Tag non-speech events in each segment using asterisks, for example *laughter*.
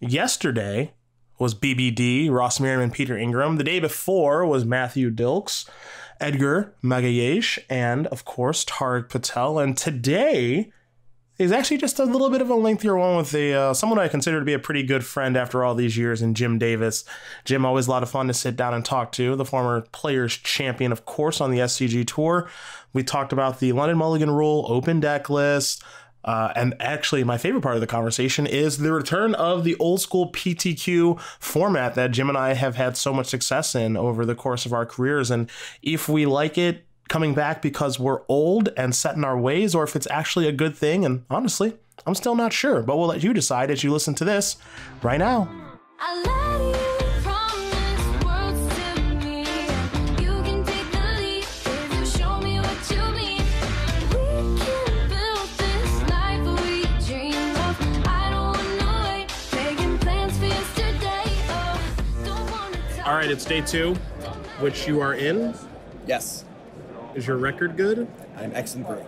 Yesterday was BBD, Ross Merriam, Peter Ingram. The day before was Matthew Dilks, Edgar Magalhaes, and of course Tariq Patel. And today is actually just a little bit of a lengthier one with a uh, someone I consider to be a pretty good friend after all these years and Jim Davis. Jim always a lot of fun to sit down and talk to. The former players champion, of course, on the SCG tour. We talked about the London Mulligan Rule open deck list. Uh, and actually, my favorite part of the conversation is the return of the old school PTQ format that Jim and I have had so much success in over the course of our careers. And if we like it coming back because we're old and set in our ways, or if it's actually a good thing, and honestly, I'm still not sure. But we'll let you decide as you listen to this right now. All right, it's day two, which you are in. Yes, Is your record good? I'm X and three.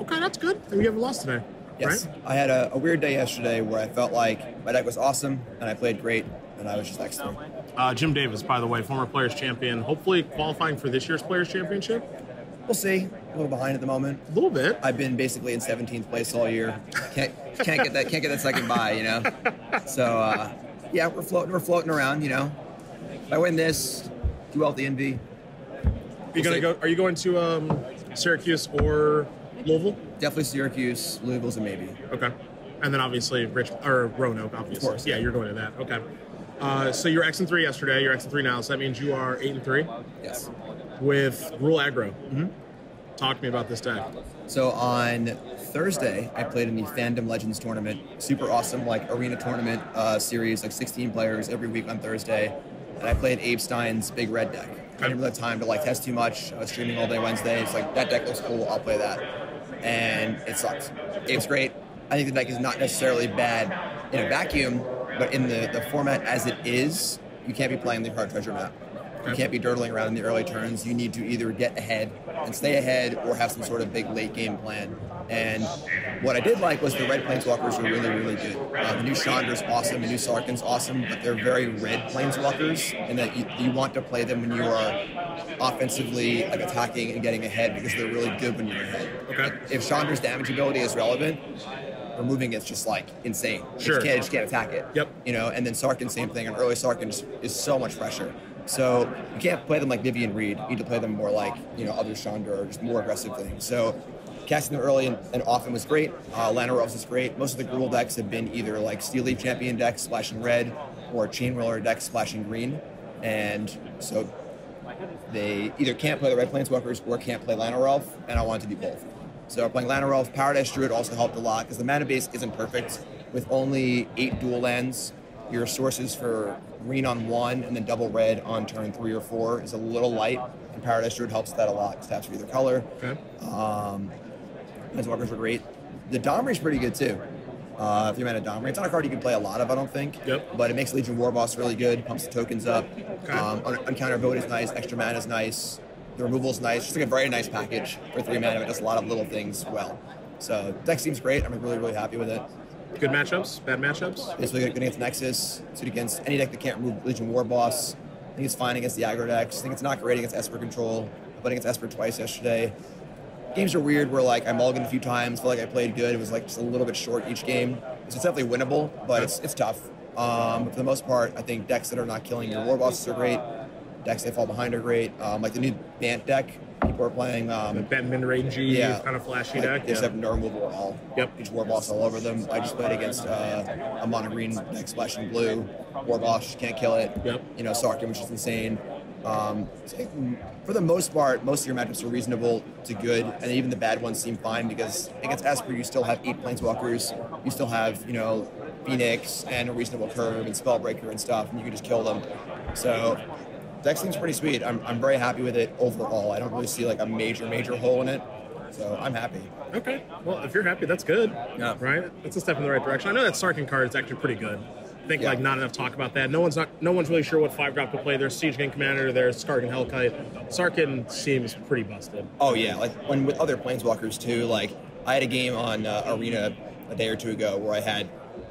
Okay, that's good. And you haven't lost today, Yes, right? I had a, a weird day yesterday where I felt like my deck was awesome and I played great, and I was just excellent. Uh, Jim Davis, by the way, former Players Champion, hopefully qualifying for this year's Players Championship. We'll see. A little behind at the moment. A little bit. I've been basically in 17th place all year. Can't can't get that can't get that second buy, you know. So uh, yeah, we're floating we're floating around, you know. If I win this, do well at the NV. Are you gonna go? Are you going to um, Syracuse or Louisville? Definitely Syracuse, Louisville's a maybe. Okay, and then obviously Rich or Roanoke, obviously. Of course, yeah, you're going to that. Okay. Uh, so you're X and three yesterday. You're X and three now. So that means you are eight and three Yes. with Gruul Aggro. Mm-hmm. Talk to me about this deck. So on Thursday, I played in the Fandom Legends tournament. Super awesome, like arena tournament uh, series, like 16 players every week on Thursday. And I played Abe Stein's Big Red deck. I didn't really have time to like test too much. I was streaming all day Wednesday. It's like that deck looks cool. I'll play that, and it sucks. Abe's great. I think the deck is not necessarily bad in a vacuum, but in the, the format as it is, you can't be playing the card treasure map. You can't be dirtling around in the early turns. You need to either get ahead and stay ahead or have some sort of big late game plan. And what I did like was the red planeswalkers were really, really good. Uh, the new Chandra's awesome, the new Sarkhan's awesome, but they're very red planeswalkers in that you, you want to play them when you are offensively like attacking and getting ahead because they're really good when you're ahead. Okay. If Chandra's damage ability is relevant, removing it's just like insane. You Sure. just can't, just can't attack it. Yep. You know, and then Sarkhan, same thing. And early Sarkhan is so much pressure. So you can't play them like Vivien Reid. You need to play them more like you know other Chandra or just more aggressive things. So casting them early and, and often was great. Uh, Llanowar Elves is great. Most of the Gruul decks have been either like Steel Leaf Champion decks splashing red or Chainwhirler decks splashing green, and so they either can't play the red planeswalkers or can't play Llanowar Elves, and I wanted to do both. So playing Llanowar Elves, Paradise Druid also helped a lot because the mana base isn't perfect. With only eight dual lands, your sources for green on one and then double red on turn three or four is a little light, and Paradise Druid helps that a lot. 'cause Taps for either color. Okay. Um, Planeswalkers were great. The Domri's pretty good too. Uh, three mana Domri. It's not a card you can play a lot of, I don't think. Yep. But it makes Legion Warboss really good. Pumps the tokens up. Okay. Um, un- uncounterability is nice. Extra mana is nice. The removal is nice. Just like a very nice package for three mana. It does a lot of little things well. So deck seems great. I'm really really happy with it. Good matchups. Bad matchups. It's really good against Nexus. It's good against any deck that can't remove Legion War Boss. I think it's fine against the aggro decks. I think it's not great against Esper Control. I played against Esper twice yesterday. Games are weird where like I mulliganed a few times, felt like I played good. It was like just a little bit short each game. So it's definitely winnable, but it's it's tough. Um, but for the most part, I think decks that are not killing your war bosses are great. Decks that fall behind are great. Um, like the new Bant deck, people are playing. Um, mid rangey, yeah, kind of flashy like, deck. They just Yeah. have no removal at all. Yep. Each war boss all over them. I just played against uh, a mono green deck splashing blue. War boss can't kill it. Yep. You know, Sarkhan, which is insane. Um, so I think for the most part, most of your matchups are reasonable to good, and even the bad ones seem fine because against Esper, you still have eight planeswalkers. You still have, you know, Phoenix and a reasonable curve and Spellbreaker and stuff, and you can just kill them. So deck seems pretty sweet. I'm, I'm very happy with it overall. I don't really see like a major, major hole in it. So I'm happy. Okay. Well, if you're happy, that's good. Yeah. Right. That's a step in the right direction. I know that Sarkhan card is actually pretty good. I think Yeah. like not enough talk about that. No one's not. No one's really sure what five drop to play. There's Siege Gang Commander. There's Skarrgan Hellkite. Sarkhan seems pretty busted. Oh yeah, like when with other planeswalkers too. Like I had a game on uh, Arena a day or two ago where I had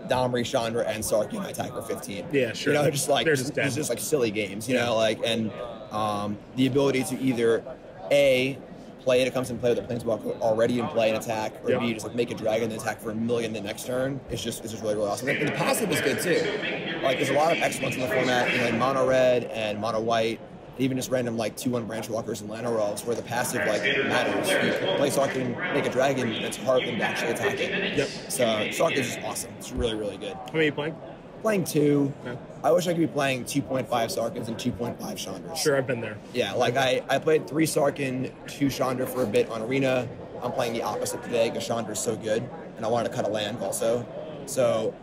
Domri, Chandra, and Sarky, and attack for 15. Yeah, sure. You know, just like They're just it's just like silly games. You Yeah. know, like and um, the ability to either a play it it comes and play with a planeswalker already in play and attack, or Yep. b just like make a dragon and attack for a million the next turn. It's just it's just really really awesome. And the passive is good too. Like there's a lot of excellence in the format. You know, in mono red and mono white. Even just random like two one branch walkers and landrolls where the passive like matters. You play Sark and make a dragon, that's hard to actually attack it. Yep. So Sark is just awesome. It's really really good. How many are you playing? Playing two. Okay. I wish I could be playing 2.5 Sarkhans and 2.5 Chandras. Sure, I've been there. Yeah, like I, I played three Sarkhan, two Chandra for a bit on Arena. I'm playing the opposite today because Chandra's so good, and I wanted to cut a land also. So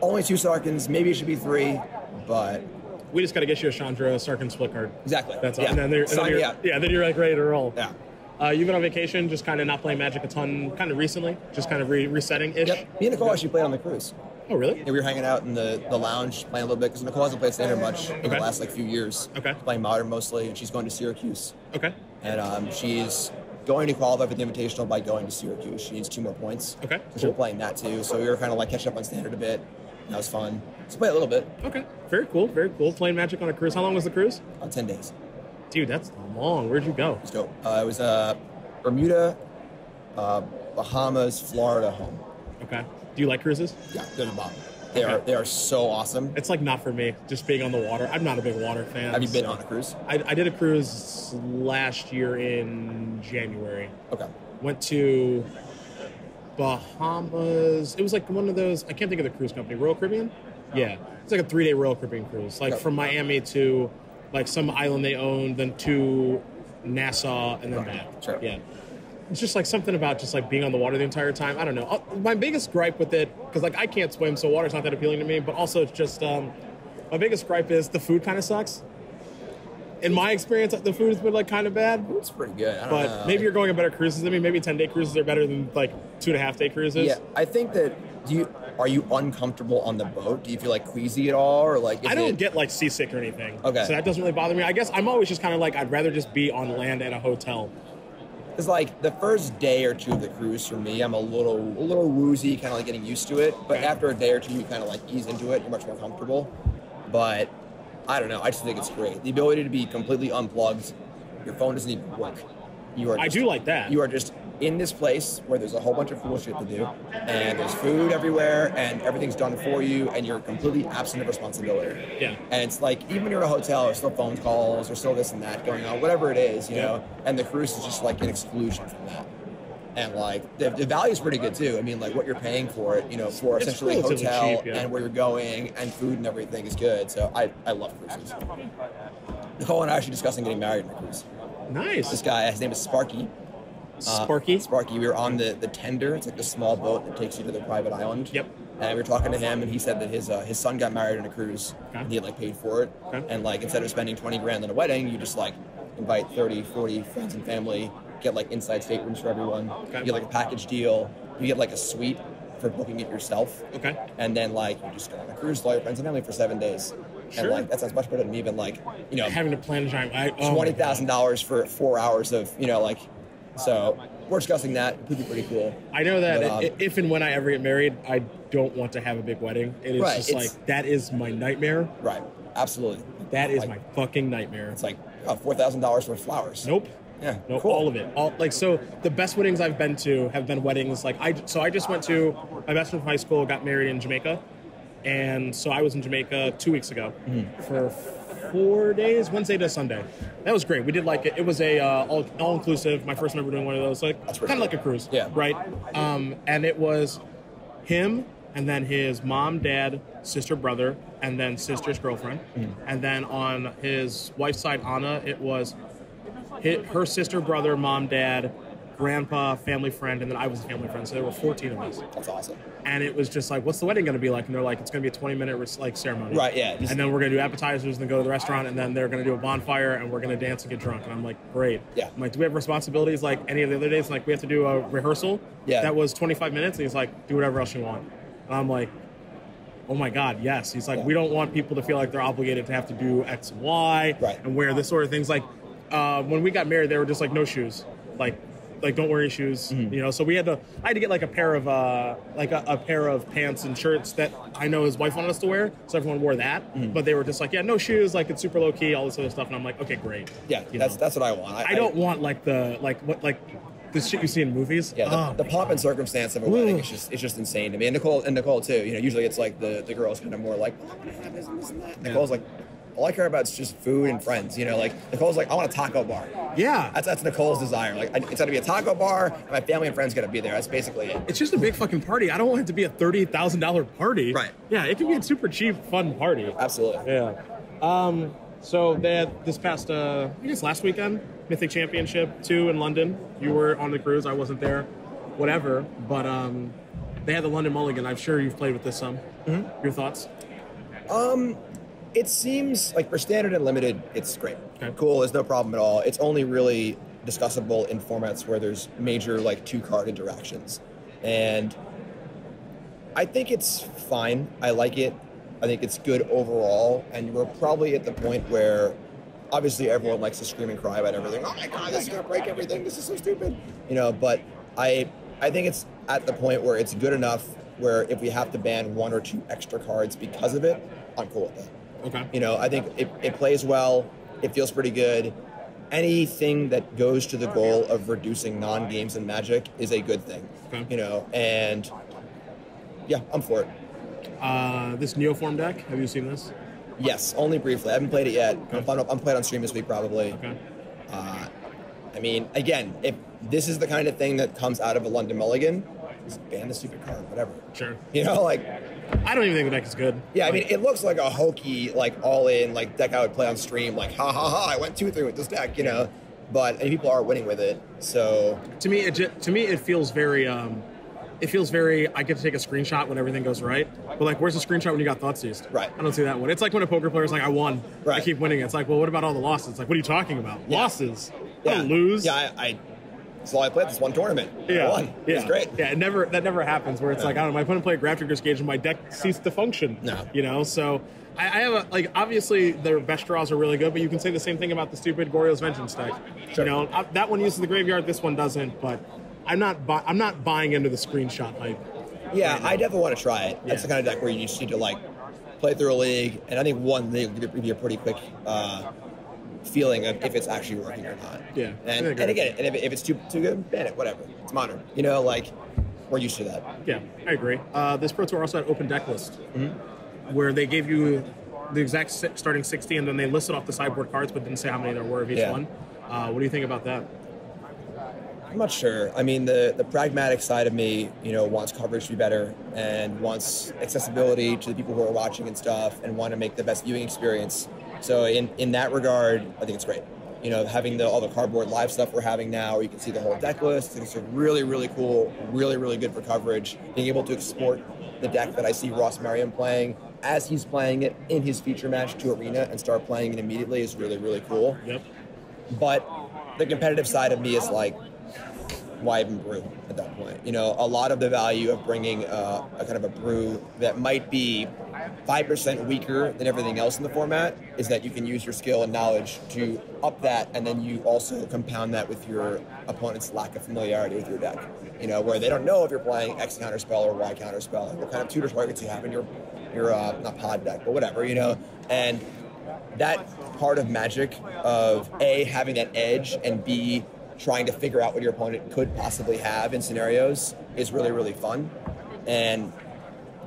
only two Sarkhans, maybe it should be three, but We just got to get you a Chandra Sarkhan split card. exactly. That's all. Yeah. And then, they're, and then you're, yeah, then you're like ready to roll. Yeah. Uh, you've been on vacation, just kind of not playing Magic a ton, kind of recently, just kind of re- resetting ish. Yep. Me and Nicole actually played on the cruise. Oh, really? Yeah, we were hanging out in the, the lounge playing a little bit because Nicole hasn't played standard much in Okay. the last like few years. Okay. Playing modern mostly, and she's going to Syracuse. Okay. and um, she's going to qualify for the invitational by going to Syracuse. She needs two more points. Okay, So cool. we're playing that too. So we were kind of like catching up on standard a bit. That was fun. Let's play a little bit Okay. Very cool. Very cool. Playing Magic on a cruise. How long was the cruise? on ten days. Dude, that's long. Where'd you go? Let's go. Uh, it was uh, Bermuda, uh, Bahamas, Florida, home. Okay. Do you like cruises? Yeah, they're the bomb. They are they are so awesome. It's like not for me. Just being on the water. I'm not a big water fan. Have you been so- on a cruise? I, I did a cruise last year in January. Okay. Went to Bahamas. It was like one of those. I can't think of the cruise company. Royal Caribbean. Yeah, it's like a three day Royal Caribbean cruise, like from Miami to like some island they own, then to Nassau, and then Right. back. Sure. Yeah. It's just like something about just like being on the water the entire time. I don't know. Uh, My biggest gripe with it, because like I can't swim, so water's not that appealing to me. But also, it's just um, my biggest gripe is the food kind of sucks. In my experience, the food's been like kind of bad. It's pretty good. I don't But know. maybe you're going on better cruises than me. Maybe 10 day cruises are better than like two and a half day cruises. Yeah, I think that. Do you are you uncomfortable on the boat? Do you feel like queasy at all, or like? I don't it- get like seasick or anything. Okay. So that doesn't really bother me. I guess I'm always just kind of like, I'd rather just be on land at a hotel. It's like the first day or two of the cruise for me, I'm a little a little woozy, kind of like getting used to it. But Okay. after a day or two, you kind of like ease into it. You're much more comfortable. But I don't know. I just think it's great. The ability to be completely unplugged. Your phone doesn't even work. You are. I do like that. You are just in this place where there's a whole bunch of cool shit to do, and there's food everywhere, and everything's done for you, and you're completely absent of responsibility. Yeah. And it's like even when you're in a hotel, there's still phone calls, there's still this and that going on, whatever it is, you Yeah. know. And the cruise is just like an exclusion from that. And like the, the value is pretty good too. I mean, like what you're paying for it, you know, for It's essentially a hotel cheap, yeah. and where you're going and food and everything is good. So I, I love cruises. Nicole and I are actually discussing getting married on a cruise. Nice. This guy, his name is Sparky. Uh, Sparky. Sparky. We were on the the tender. It's like the small boat that takes you to the private island. Yep. And we were talking to him, and he said that his uh, his son got married on a cruise, Okay. and he had like paid for it. Okay. And like instead of spending twenty grand on a wedding, you just like invite 30, 40 friends and family, get like inside staterooms for everyone. Okay. You get like a package deal. You get like a suite for booking it yourself. Okay. And then like you just go on a cruise with all your friends and family for seven days. Sure. And like that sounds much better than even like you know Having to plan a. I, oh twenty thousand dollars for four hours of you know like so we're discussing that it could be pretty cool I know that But, um, if and when I ever get married, I don't want to have a big wedding. It is Right, just like that is my nightmare. right absolutely That is Like, my fucking nightmare. it's like oh, four thousand dollars for flowers Nope. yeah No, cool. all of it. All like so. The best weddings I've been to have been weddings like I. So I just went to my best friend from high school got married in Jamaica, and so I was in Jamaica two weeks ago Mm-hmm. for four days, Wednesday to Sunday. That was great. We did like it. It was a uh, all all inclusive. My first time ever doing one of those, like kind of like a cruise. Yeah. Right. Um, and it was him, and then his mom, dad, sister, brother, and then sister's girlfriend, Mm-hmm. and then on his wife's side, Anna, it was hit her sister, brother, mom, dad, grandpa, family friend, and then I was a family friend. So there were 14 of us. that's awesome And it was just like, what's the wedding going to be like? And they're like, it's going to be a 20 minute like ceremony. Right, yeah, just- and then we're going to do appetizers and then go to the restaurant and then they're going to do a bonfire and we're going to dance and get drunk. And I'm like, great. Yeah. I'm like, do we have responsibilities like any of the other days? Like we have to do a rehearsal. Yeah. That was 25 minutes. And he's like, do whatever else you want. And I'm like, oh my God, yes. He's like, Yeah. we don't want people to feel like they're obligated to have to do X and Y Right. and wear this sort of things. Like uh, when we got married, they were just like no shoes. Like like don't wear shoes. Mm-hmm. You know, so we had to. I had to get like a pair of uh like a, a pair of pants and shirts that I know his wife wanted us to wear, so everyone wore that. Mm-hmm. But they were just like, yeah, no shoes, like it's super low key, all this other stuff, and I'm like, okay, great. Yeah, You that's know? that's what I want. I don't want like the like what like the shit you see in movies. Yeah, the, Oh, the pomp and circumstance of a wedding Ooh. is just it's just insane to me. And Nicole and Nicole too. You know, usually it's like the the girl's kind of more like, well, I'm gonna have this and this and that. Nicole's like, all I care about is just food and friends. You know, like Nicole's like, I want a taco bar. yeah. That's that's Nicole's desire. Like, it's gonna be a taco bar, and my family and friends gonna be there. That's basically it. It's just a big fucking party. I don't want it to be a thirty thousand dollar party. Right. Yeah, it can be a super cheap, fun party. Absolutely. Yeah. Um, so they had this past, uh, I guess last weekend, Mythic Championship two in London. You were on the cruise. I wasn't there. Whatever. But um, they had the London Mulligan. I'm sure you've played with this some. Mm-hmm. Your thoughts? Um, it seems like for standard and limited, it's great. Okay. Cool, there's no problem at all. It's only really discussable in formats where there's major like two card interactions. And I think it's fine. I like it. I think it's good overall. And we're probably at the point where obviously everyone likes to scream and cry about everything. Oh my god, this is gonna break everything. This is so stupid. You know, but I I think it's at the point where it's good enough where if we have to ban one or two extra cards because of it, I'm cool with that. Okay. You know, I think it, it plays well. It feels pretty good. Anything that goes to the goal of reducing non-games in Magic is a good thing. Okay. You know, and yeah, I'm for it. Uh, this Neoform deck. Have you seen this? Yes, only briefly. I haven't played it yet. I'm, playing, I'm playing on stream this week probably. Okay. Uh, I mean, again, if this is the kind of thing that comes out of a London Mulligan, just ban the stupid card, whatever. Sure. You know, like I don't even think the deck is good. Yeah, I mean, it looks like a hokey, like all in, like deck I would play on stream, like ha ha ha, I went two three with this deck, you know. But and people are winning with it, so to me it ju- to me it feels very um it feels very i get to take a screenshot when everything goes right but like where's the screenshot when you got thought seized Right. i don't see that one it's like when a poker player's like i won Right. i keep winning it's like well what about all the losses it's like what are you talking about Yeah. losses I yeah, don't lose Yeah, I, I that's all I played this one tournament. I yeah, won. yeah, It's great. Yeah, it never that never happens where it's Yeah. like I don't know. My opponent played Grafdigger's Cage and my deck ceased to function. No. you know. So I, I have a like obviously their best draws are really good, but you can say the same thing about the stupid Goryo's Vengeance deck. Sure. You know, uh, that one uses the graveyard, this one doesn't. But I'm not bu- I'm not buying into the screenshot hype. Yeah, I definitely want to try it. That's Yeah. the kind of deck where you just need to like play through a league, and I think one league would give you a pretty quick uh, feeling of if it's actually working or not. Yeah, and and again, and if, if it's too too good, ban it. Whatever. It's modern. You know, like we're used to that. Yeah, I agree. Uh, this Pro Tour also had open deck list, Mm-hmm. where they gave you the exact starting 60, and then they listed off the sideboard cards, but didn't say how many there were of each Yeah. one. Uh, what do you think about that? I'm not sure. I mean, the the pragmatic side of me, you know, wants coverage to be better and wants accessibility to the people who are watching and stuff, and want to make the best viewing experience. So in in that regard, I think it's great. You know, having the all the cardboard live stuff we're having now, you can see the whole deck list. It's really really cool, really really good for coverage. Being able to export the deck that I see Ross Merriam playing as he's playing it in his feature match to Arena and start playing it immediately is really really cool. Yep. But the competitive side of me is like, why even brew at that point? You know, a lot of the value of bringing uh, a kind of a brew that might be 5% weaker than everything else in the format is that you can use your skill and knowledge to up that, and then you also compound that with your opponent's lack of familiarity with your deck. You know, where they don't know if you're playing X counter spell or Y counter spell, what kind of tutor targets you have in your your uh, not pod deck, but whatever. You know, and that part of magic of a having that edge and b trying to figure out what your opponent could possibly have in scenarios is really really fun and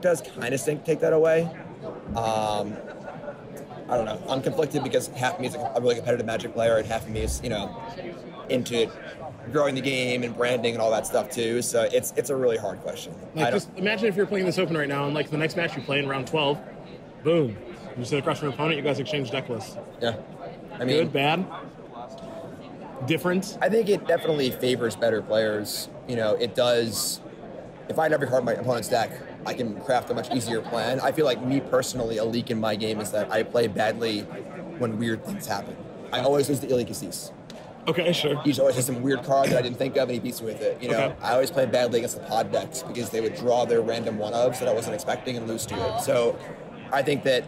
does kind of think take that away um, i don't know i'm conflicted because half of me is a really competitive magic player and half of me is you know into growing the game and branding and all that stuff too so it's it's a really hard question Like, just imagine if you're playing this open right now, and like the next match you play in round 12, boom, you sit across from your opponent, you guys exchange deck lists. yeah i mean Good, bad, different. I think it definitely favors better players. You know, it does. If I never card my opponent's deck, I can craft a much easier plan. I feel like me personally, a leak in my game is that I play badly when weird things happen. I always lose the Eli Kassis. Okay, sure. He's always has some weird card that I didn't think of, and he beats me with it. You know, Okay. I always play badly against the pod decks because they would draw their random one ofs that I wasn't expecting and lose to it. So, I think that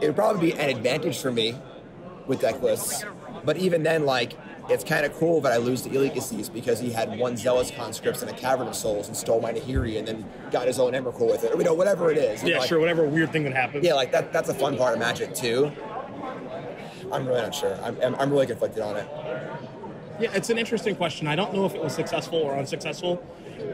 it would probably be an advantage for me with deck lists. But even then, like it's kind of cool that I lose to Eli Kassis because he had one Zealous Conscripts and a Cavern of Souls and stole my Nahiri and then got his own Emrakul with it. Or, you know, whatever it is. Yeah, like- sure. Whatever weird thing that happens. Yeah, like that. That's a fun part of Magic too. I'm really not sure. I'm, I'm, I'm really conflicted on it. Yeah, it's an interesting question. I don't know if it was successful or unsuccessful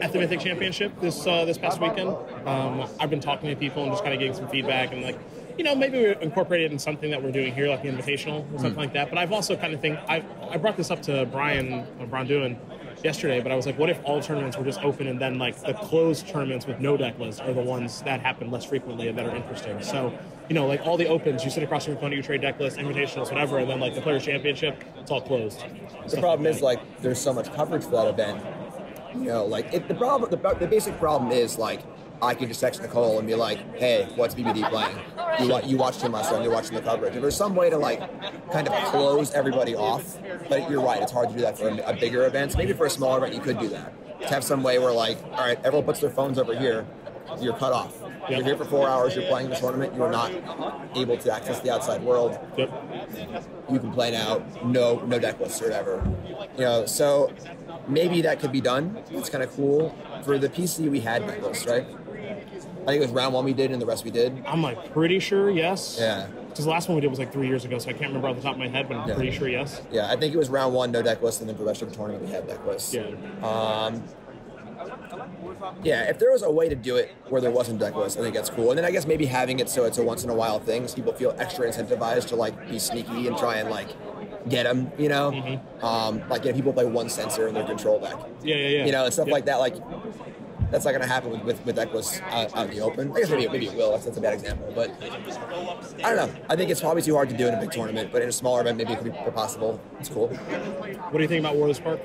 at the Mythic Championship this uh, this past weekend. Um, I've been talking to people and just kind of getting some feedback and like, you know, maybe we incorporate it in something that we're doing here, like the Invitational or something like that. But I've also kind of think I I brought this up to Brian uh, Brian Doohan yesterday, but I was like, what if all tournaments were just open and then like the closed tournaments with no deck list are the ones that happen less frequently and that are interesting. So. You know, like all the opens, you sit across from your opponent, you trade deck list, invitationals, whatever, and then like the Players Championship, it's all closed. The problem is like there's so much coverage for that event. You know, like it, the problem, the, the basic problem is like I could just text Nicole and be like, "Hey, what's BBD playing? You you watched him last time. You're watching the coverage." If there's some way to like kind of close everybody off, but you're right, it's hard to do that for a, a bigger event. Maybe for a smaller event, you could do that. To have some way where like, all right, everyone puts their phones over here, you're cut off. You're here for four hours. You're playing the tournament. You're not able to access the outside world Yep. you can play now, no no deck lists or whatever. You know, so maybe that could be done. It's kind of cool. For the PC, we had deck lists, right? I think it was round one we did, and the rest we did. I'm like pretty sure yes. Yeah, Because the last one we did was like three years ago, so I can't remember off the top of my head, but I'm Yeah. pretty sure yes. yeah. I think it was round one, no deck list, and then for the rest of the tournament, we had deck lists. Yeah. Um, yeah, if there was a way to do it where there wasn't deck lists, I think that's cool. And then I guess maybe having it so it's a once in a while thing, so people feel extra incentivized to like be sneaky and try and like get them. You know, um, like you know, people play one Censor in their control deck. Yeah, yeah, yeah. you know, and stuff Yep. like that. Like that's not going to happen with with, with Equus out, out in the open. I guess maybe maybe it will. That's, that's a bad example, but I don't know. I think it's probably too hard to do in a big tournament, but in a smaller event, maybe it could be possible. It's cool. What do you think about War of the Spark?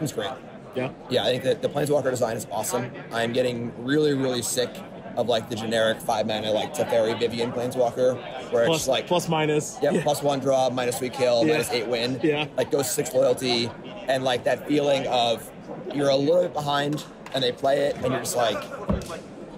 It's great. Yeah. Yeah, I think that the Planeswalker design is awesome. I'm getting really really sick of like the generic five mana like Teferi Vivien Planeswalker, where Plus, it's like plus minus. Yep, Yeah. plus one draw, minus three kill, Yeah. minus eight win. Yeah. Like goes six loyalty, and like that feeling of you're a little bit behind, and they play it, and you're just like,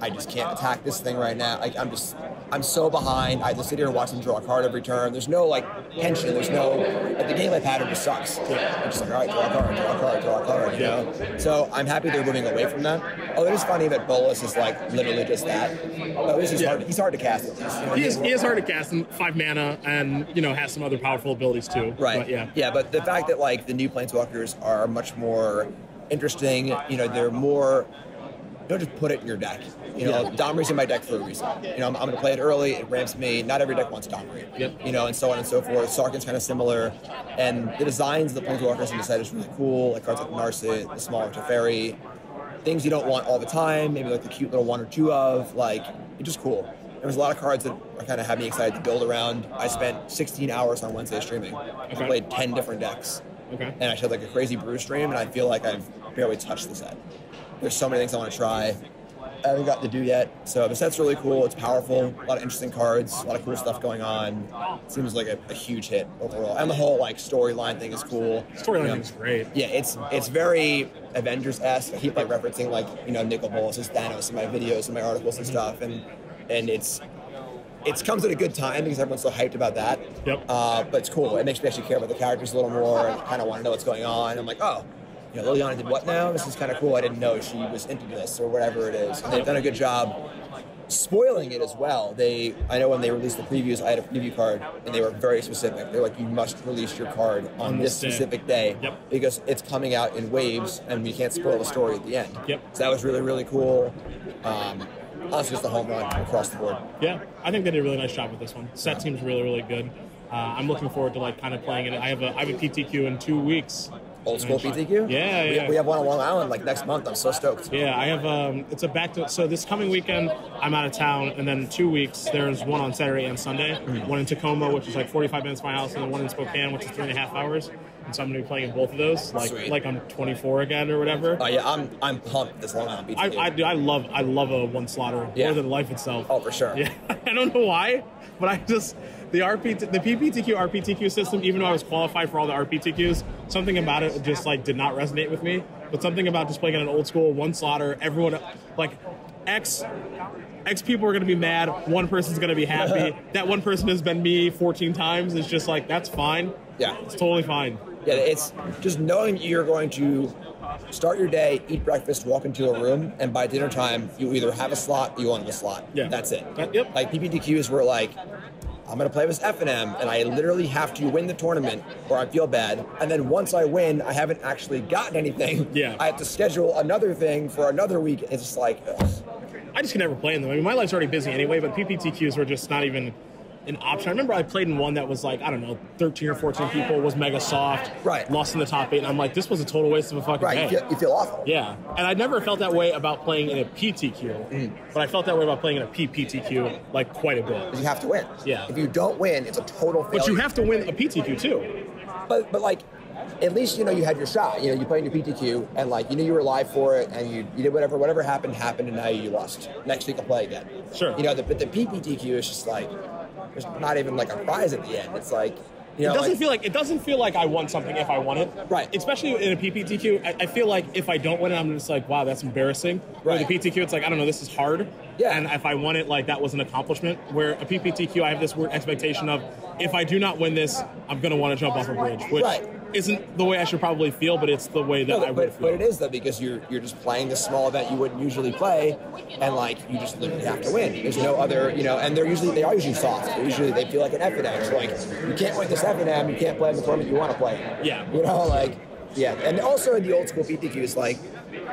I just can't attack this thing right now. Like I'm just, I'm so behind. I just sit here and watch them draw a card every turn. There's no like tension. There's no like the gameplay pattern just sucks. I'm just like, all right, draw a card, draw a card, draw a card. You know. So I'm happy they're moving away from that. Oh, it is funny that Bolas is like literally just that. But this is Yeah. hard. He's hard to cast. At. You know, He is, he is hard to cast and five mana and you know has some other powerful abilities too. Right. But yeah. Yeah, but the fact that like the new planeswalkers are much more interesting, you know, they're more. Don't just put it in your deck. You know, Yeah. Domri's in my deck for a reason. You know, I'm, I'm going to play it early. It ramps me. Not every deck wants Domri. Yep. You know, and so on and so forth. Sarkhan's kind of similar, and the designs of the planeswalkers in the set is really cool. Like cards like Narset, the smaller Teferi, things you don't want all the time. Maybe like the cute little one or two of. Like it's just cool. There was a lot of cards that are kind of had me excited to build around. I spent 16 hours on Wednesday streaming. I played 10 different decks Okay. and I showed like a crazy brew stream, and I feel like I've barely touched the set. There's so many things I want to try. I haven't gotten to do yet. So the set's really cool. It's powerful. A lot of interesting cards. A lot of cool stuff going on. Seems like a, a huge hit overall. And the whole like storyline thing is cool. Storyline You know, is great. Yeah, it's it's very Avengers esque. I keep like referencing like you know Nicol Bolas as Thanos in my videos and my articles and stuff, and and it's it comes at a good time because everyone's so hyped about that. Yep. Uh, but it's cool. It makes me actually care about the characters a little more and kind of want to know what's going on. I'm like, oh, you know, Liliana did what now? This is kind of cool. I didn't know she was into this or whatever it is. And they've done a good job spoiling it as well. They, I know when they released the previews, I had a preview card, and they were very specific. They're like, you must release your card on, this this day. specific day Yep. because it's coming out in waves, and we can't spoil the story at the end. Yep. So that was really, really cool. Um, honestly, just a home run across the board. Yeah, I think they did a really nice job with this one. Set seems really, really good. Uh, I'm looking forward to like kind of playing it. I have a I have a PTQ in two weeks. Old school PTQ. Yeah, We, yeah. we have one on Long Island like next month. I'm so stoked. Yeah, I have. Um, it's a back to. So this coming weekend, I'm out of town, and then two weeks there's one on Saturday and Sunday. Mm-hmm. One in Tacoma, which is like 45 minutes from my house, and then one in Spokane, which is three and a half hours. And so I'm gonna be playing in both of those, like Sweet. like I'm 24 again or whatever. Oh yeah, I'm I'm pumped this Long Island PTQ. I, I do. I love. I love a one slaughter Yeah. more than life itself. oh for sure. *laughs* Yeah, I don't know why, but I just the RP the PPTQ RPTQ system. Even though I was qualified for all the RPTQs, something about it just like did not resonate with me. But something about just playing in an old school one slaughter, everyone like X. X people are going to be mad. One person's going to be happy. *laughs* that one person has been me 14 times. It's just like that's fine. Yeah. It's totally fine. Yeah, it's just knowing you're going to start your day, eat breakfast, walk into a room, and by dinner time, you either have a slot or you want the slot. Yeah. That's it. Yep. Like PPTQs were like, I'm gonna play with F and M, and I literally have to win the tournament or I feel bad. And then once I win, I haven't actually gotten anything. Yeah. I have to schedule another thing for another week. It's just like, ugh. I just can never play in them. I mean, my life's already busy anyway, but PPTQs were just not even an option. I remember I played in one that was like, I don't know, 13 or 14 people, was mega soft. Right. Lost in the top eight, and I'm like, this was a total waste of a fucking right. You day. feel, you feel awful. Yeah, and I never felt that way about playing in a PTQ, Mm. but I felt that way about playing in a PPTQ like quite a bit. You have to win. Yeah. If you don't win, it's a total failure. But you have to win a PTQ too. But but like, at least you know you had your shot. You know, you played in your PTQ, and like you knew you were live for it, and you, you did whatever whatever happened happened, and now you lost. Next week I'll play again. Sure. You know, the, but the PPTQ is just like there's not even like a prize at the end. It's like you know, It doesn't like, feel like it doesn't feel like I won something if I won it. Right. Especially in a PPTQ, I, I feel like if I don't win it, I'm just like, wow, that's embarrassing. Right. the PTQ, it's like I don't know, this is hard. Yeah. And if I won it, like that was an accomplishment. Where a PPTQ, I have this weird expectation of if I do not win this, I'm gonna want to jump off a bridge, which Right. Isn't the way I should probably feel, but it's the way that No, I would but, feel. but it is though because you're you're just playing this small event you wouldn't usually play, and like you just literally have to win. There's no other, you know, and they're usually they are usually soft. They're usually they feel like an F and M. So like you can't win this F and M, you can't play in the tournament you want to play. Yeah. You know, like yeah, and also in the old school PTQ, it's like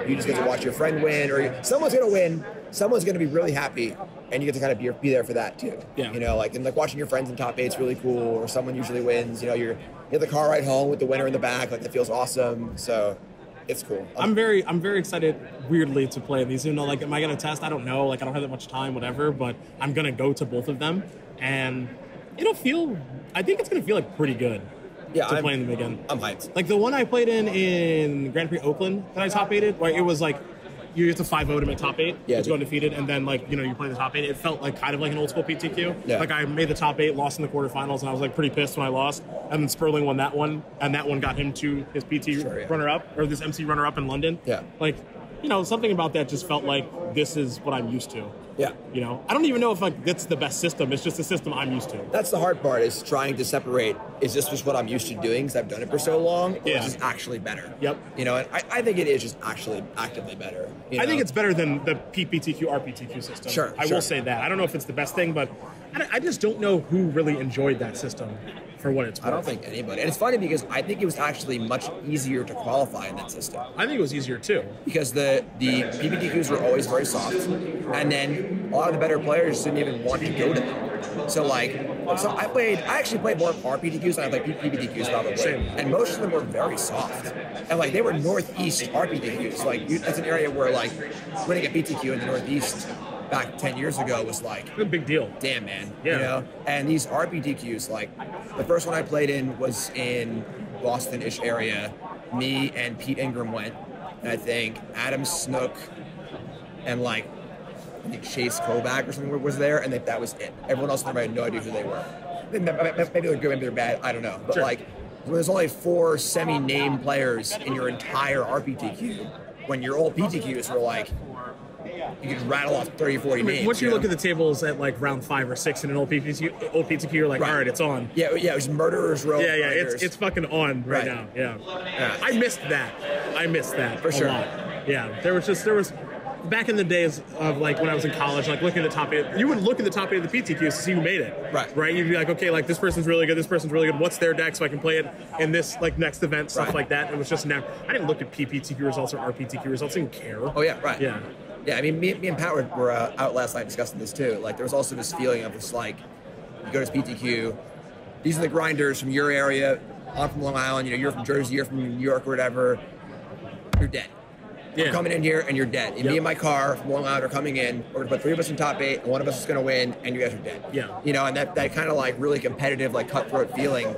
you just get to watch your friend win, or someone's gonna win, someone's gonna be really happy, and you get to kind of be, be there for that too. Yeah. You know, like and like watching your friends in top eight's really cool, or someone usually wins. You know, you're you have the car ride home with the winner in the back, like that feels awesome. So it's cool. I'm very, I'm very excited. Weirdly, to play these. You know, like, am I gonna test? I don't know. Like, I don't have that much time, whatever. But I'm gonna go to both of them, and it'll feel. I think it's gonna feel like pretty good yeah, to I'm, play them again. I'm hyped. Like the one I played in in Grand Prix Oakland that I top eighted, where it was like you get to five vote him at top eight, Yeah, to go dude. undefeated, and then like you know you play the top eight. It felt like kind of like an old school PTQ. Yeah. Like I made the top eight, lost in the quarterfinals, and I was like pretty pissed when I lost. And then Sperling won that one, and that one got him to his PT Sure, yeah. runner up or this MC runner up in London. Yeah. Like you know something about that just felt like this is what I'm used to. Yeah. You know, I don't even know if like that's the best system. It's just the system I'm used to. That's the hard part is trying to separate. Is this just what I'm used to doing because I've done it for so long, or Yeah. is this actually better? Yep. You know, and I, I think it is just actually actively better. you I think it's better than the PPTQ RPTQ system. Sure, I sure. will say that. I don't know if it's the best thing, but I, I just don't know who really enjoyed that system for what it's worth. I don't think anybody. And it's funny because I think it was actually much easier to qualify in that system I think it was easier too. because the the PPTQs were always very soft, and then a lot of the better players didn't even want to go to them. So like, so I played. I actually played more RPTQs than I played PPTQs probably, Same. and most of them were very soft, and like they were northeast RPTQs. Like you, that's an area where like winning a PTQ in the northeast back ten years ago was like a big deal. damn man Yeah. you know and these rptqs like the first one i played in was in boston-ish area me and pete ingram went and i think adam snook and like i think chase kovac or something was there and that, that was it everyone else in the room had no idea who they were maybe maybe they're good maybe they're bad i don't know but Sure. like when there's only four semi-name players in your entire rptq when your old ptqs were like you could rattle off 30 40 I mean, names once you know? look at the tables at like round five or six in an old PPTQ, old PTQ, you're like, Right. all right, it's on. Yeah, yeah, it was murderers row. Yeah, yeah, it's it's fucking on right, Right. now. Yeah. Yeah. I missed that. I missed that For a sure. lot. Yeah, there was just there was back in the days of like when I was in college, like looking at the top eight, you would look at the top eight of the PTQs to see who made it. Right. Right. You'd be like, okay, like this person's really good. This person's really good. What's their deck so I can play it in this like next event, stuff Right. like that. It was just never. I didn't look at PPTQ results or RPTQ results. I didn't care. Oh yeah, right. Yeah. Yeah. I mean, me, me and Pat were, were uh, out last night discussing this too. Like, there was also this feeling of just like, you go to PTQ, these are the grinders from your area. I'm from Long Island. You know, you're from Jersey. You're from New York or whatever. You're dead. Yeah. You're coming in here and you're dead. And Yep. Me and my car from Long Island are coming in. We're gonna put three of us in top eight, and one of us is gonna win, and you guys are dead. Yeah. You know, and that, that kind of like really competitive, like cutthroat feeling,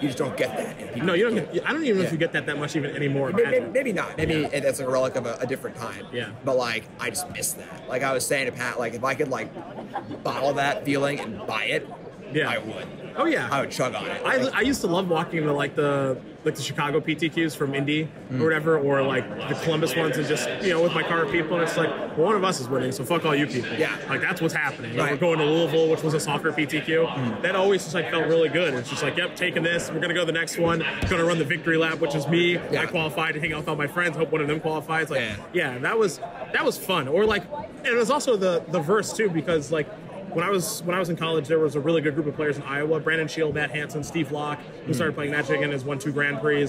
you just don't get that. in No, you don't. Get, I don't even know if you get that that much even anymore. Maybe, maybe, maybe not. Maybe Yeah. that's like a relic of a, a different time. Yeah. But like, I just miss that. Like I was saying to Pat, like if I could like bottle that feeling and buy it, Yeah. I would. Oh yeah, I would chug on it. I, I used to love walking into like the like the Chicago PTQs from Indy Mm. or whatever, or like the Columbus ones, and just you know with my car people, and it's like well, one of us is winning, so fuck all you people. Yeah. like that's what's happening. Right. we're going to Louisville, which was a soccer PTQ. Mm. That always just like felt really good. It's just like yep, taking this, we're gonna go to the next one, gonna run the victory lap, which is me. Yeah. I qualified to hang out with all my friends, hope one of them qualifies. Like Yeah. yeah, that was that was fun. Or like, and it was also the the verse too because like when I was when I was in college, there was a really good group of players in Iowa: Brandon Shield, Matt Hansen, Steve Locke, who started playing Magic and has won two Grand Prix,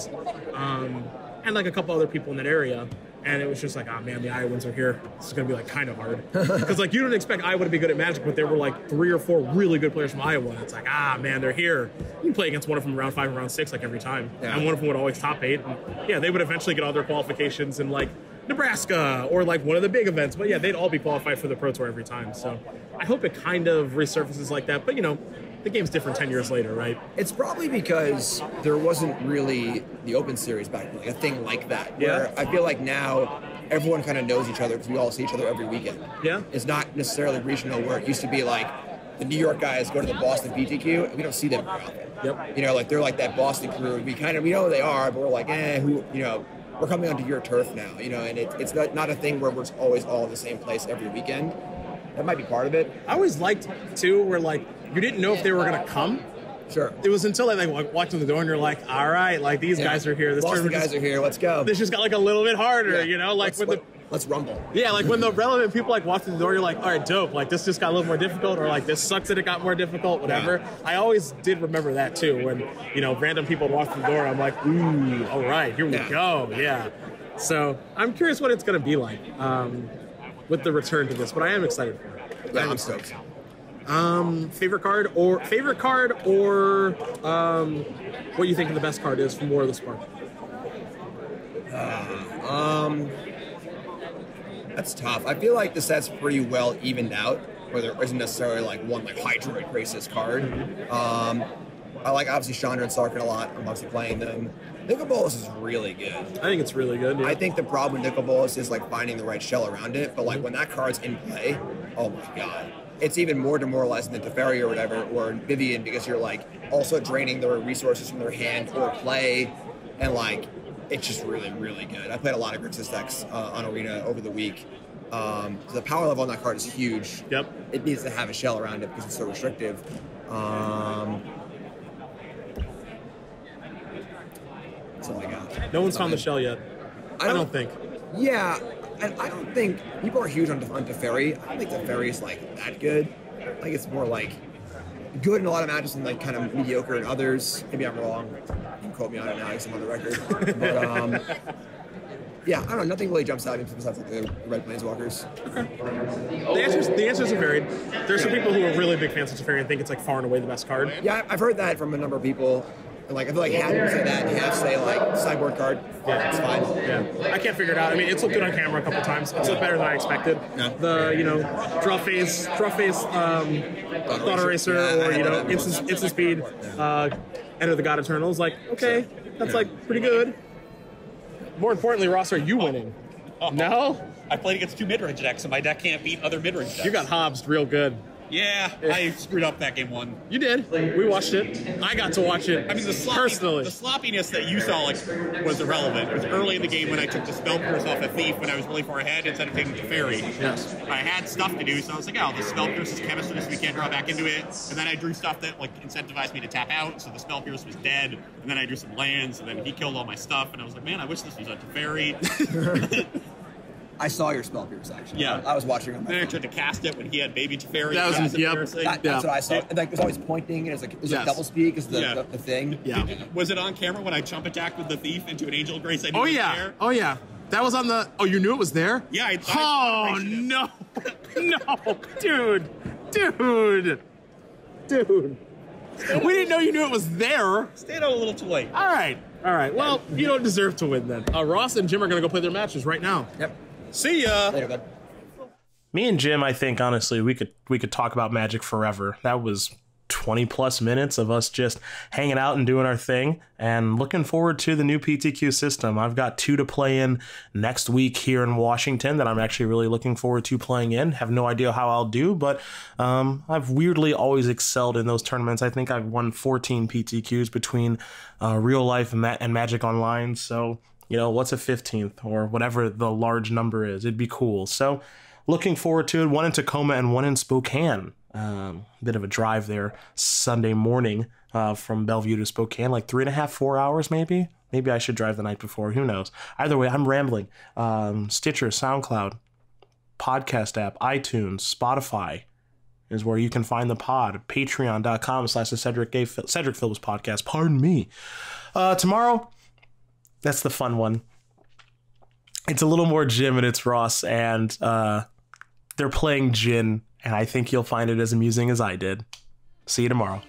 um, and like a couple other people in that area. And it was just like, oh man, the Iowans are here. This is gonna be like kind of hard *laughs* because like you don't expect Iowa to be good at Magic, but there were like three or four really good players from Iowa. And it's like, ah man, they're here. You can play against one of them round five and round six like every time, Yeah. and one of them would always top eight. And yeah, they would eventually get all their qualifications and like Nebraska or like one of the big events. But yeah, they'd all be qualified for the Pro Tour every time. So I hope it kind of resurfaces like that. But you know, the game's different 10 years later, right? It's probably because there wasn't really the Open Series back then, like a thing like that. Where Yeah. I feel like now everyone kind of knows each other because we all see each other every weekend. Yeah. It's not necessarily regional where it used to be like the New York guys go to the Boston PTQ and we don't see them very often. Yep. You know, like they're like that Boston crew. We kind of we know who they are, but we're like, eh, who? You know, we're coming onto your turf now. You know, and it, it's not not a thing where we're always all in the same place every weekend. That might be part of it. I always liked too, where like you didn't know if they were gonna come. Sure. It was until like like, walked in the door and you're like, all right, like these guys are here. This Boston guys just, are here. Let's go. this just got like a little bit harder, Yeah. you know, like let's, when the let's rumble. Yeah, like when the relevant people like walked through the door, you're like, all right, dope. Like this just got a little more difficult, or like this sucks that it got more difficult, whatever. I always did remember that too. When you know random people walk through the door, I'm like, ooh, all right, here we Yeah. go, yeah. So I'm curious what it's gonna be like um, with the return to this, but I am excited for it. Yeah, I'm stoked. Um, favorite card or favorite card or um, what you think the best card is from War of the Spark? Um, that's tough. I feel like the set's pretty well evened out, where there isn't necessarily like one like Hydroid Krasis card. Um, I like obviously Chandra and Sarkhan a lot. I'm obviously playing them. Nicol Bolas is really good. I think it's really good. yeah. I think the problem with Nicol Bolas is like finding the right shell around it. But like when that card's in play, oh my god, it's even more demoralizing than Teferi or whatever or Vivien because you're like also draining their resources from their hand or play, and like it's just really really good. I played a lot of Grixis decks uh, on Arena over the week. Um, the power level on that card is huge. Yep. It needs to have a shell around it because it's so restrictive. Um, that's all I got. no one's found the shell yet. I don't, don't- think. Yeah, and I don't think people are huge on on Teferi. I don't think Teferi is like that good. I think it's more like good in a lot of matches and like kind of mediocre in others. Maybe I'm wrong. You can quote me on it now because I'm on the record. *laughs* but um, yeah, I don't know. Nothing really jumps out at me besides like the Red Planeswalkers. The answers, the answers are varied. There's some people who are really big fans of Teferi and think it's like far and away the best card. Yeah, I've heard that from a number of people. And like I feel like half people say that, and half say like sideboard card. Yeah. it's fine. Yeah, I can't figure it out. I mean, it's looked good on camera a couple times. It's looked better than I expected. Yeah. The you know draw phase, draw phase, um, Thought Erasure, Yeah, or you know instant instant speed, uh, enter the God Eternals. Like okay, that's like pretty good. More importantly, Ross, are you winning? No, I played against two mid-range decks, and my deck can't beat other mid-range decks. you got Hobbs real good. Yeah, I screwed up that game one. You did. We watched it. I got to watch it I mean, the sloppy, personally. the sloppiness that you saw like was irrelevant. It was early in the game when I took the spell pierce off a thief when I was really far ahead instead of taking the fairy. Yes. I had stuff to do, so I was like, oh, the spell pierce is chemistry, so we can't draw back into it. And then I drew stuff that like incentivized me to tap out, so the spell pierce was dead. And then I drew some lands, and then he killed all my stuff, and I was like, man, I wish this was a Teferi. *laughs* *laughs* I saw your spell pierce actually. Yeah. I was watching him. my then I tried to cast it when he had baby Teferi. That was- That was yep. embarrassing. That, Yeah. That's what I saw. And, like, there's always pointing, and it's like there's Yes. a double speak. is the, Yeah. the, the thing. yeah. Was it on camera when I jump attacked with the thief into an angel grace? I knew Oh was yeah. there? Oh yeah. That was on the. Oh, you knew it was there. Yeah, I- I oh operation no, *laughs* no, dude, dude, dude. We didn't know you knew it was there. Stayed out a little too late. All right, all right. Well, you don't deserve to win then. Uh, Ross and Jim are gonna go play their matches right now. Yep. See ya. Later, bud. Me and Jim, I think honestly, we could we could talk about Magic forever. That was 20 plus minutes of us just hanging out and doing our thing and looking forward to the new PTQ system. I've got two to play in next week here in Washington that I'm actually really looking forward to playing in. Have no idea how I'll do, but um, I've weirdly always excelled in those tournaments. I think I've won 14 PTQs between uh, real life and, Ma- and Magic Online. So, you know, what's a 15th or whatever the large number is? It'd be cool. So, looking forward to it. One in Tacoma and one in Spokane. Um, bit of a drive there Sunday morning uh, from Bellevue to Spokane, like three and a half, four hours maybe. Maybe I should drive the night before. Who knows? Either way, I'm rambling. Um, Stitcher, SoundCloud, podcast app, iTunes, Spotify is where you can find the pod. Patreon.com slash the Cedric, Cedric Phillips podcast. Pardon me. Uh, tomorrow, that's the fun one. It's a little more Jim and it's Ross, and uh, they're playing Jin, and I think you'll find it as amusing as I did. See you tomorrow.